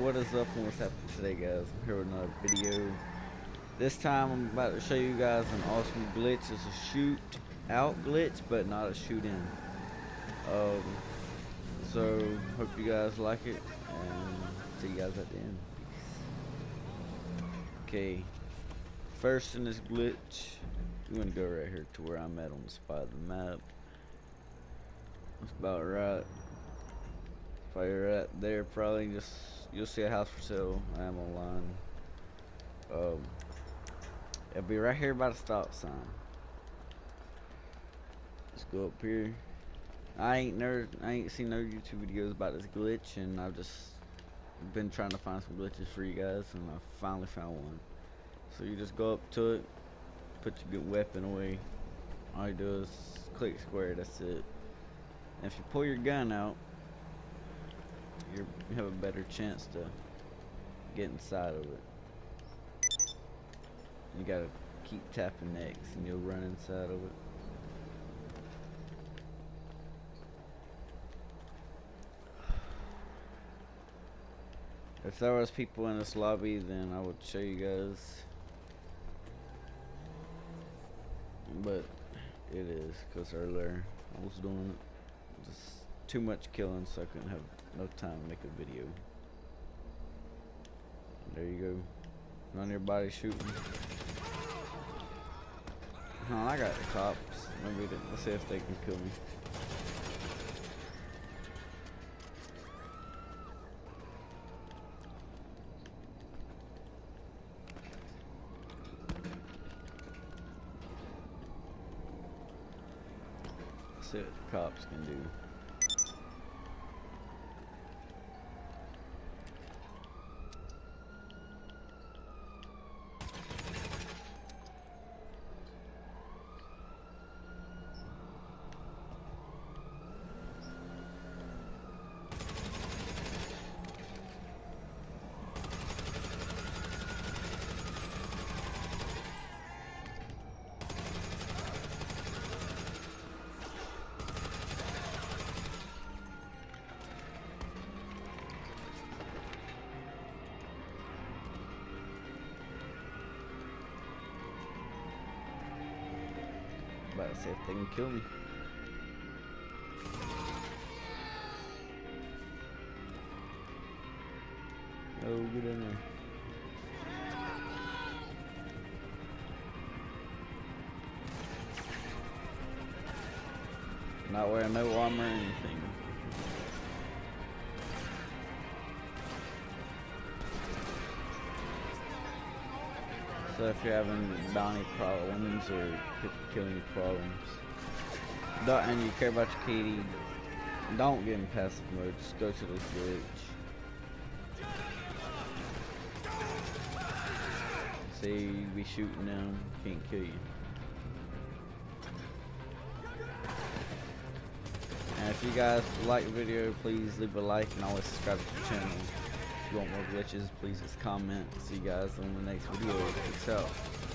what is up and what's happening today guys? I'm here with another video. This time I'm about to show you guys an awesome glitch. It's a shoot out glitch but not a shoot in. Um, so hope you guys like it and see you guys at the end. Okay, first in this glitch, we're gonna go right here to where I'm at on the spot of the map. That's about right. If you're at there, probably just you'll see a house for sale. I am online. Um, it'll be right here by the stop sign. Let's go up here. I ain't never, I ain't seen no YouTube videos about this glitch, and I've just been trying to find some glitches for you guys, and I finally found one. So you just go up to it, put your good weapon away. All you do is click square. That's it. And if you pull your gun out, you have a better chance to get inside of it. You gotta keep tapping X and you'll run inside of it. If there was people in this lobby, then I would show you guys. But it is, because earlier I was doing just too much killing, so I couldn't have no time to make a video. There you go. On your body shooting. Oh, I got the cops. Maybe they, let's see if they can kill me. Let's see what the cops can do. To see if they can kill me. Oh, get in there. Not wearing no armor or anything. So if you're having bounty problems or killing problems, don't, and you care about your kitty, don't get in passive mode. Just go to the glitch. See, be shooting them, can't kill you. And if you guys like the video, please leave a like and always subscribe to the channel. Want more glitches, please just comment. See you guys on the next video. Peace out.